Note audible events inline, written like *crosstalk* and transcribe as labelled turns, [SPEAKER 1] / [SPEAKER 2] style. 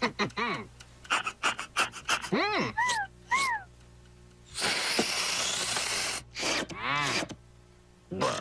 [SPEAKER 1] Hmm. *laughs* Hmm. Bruh.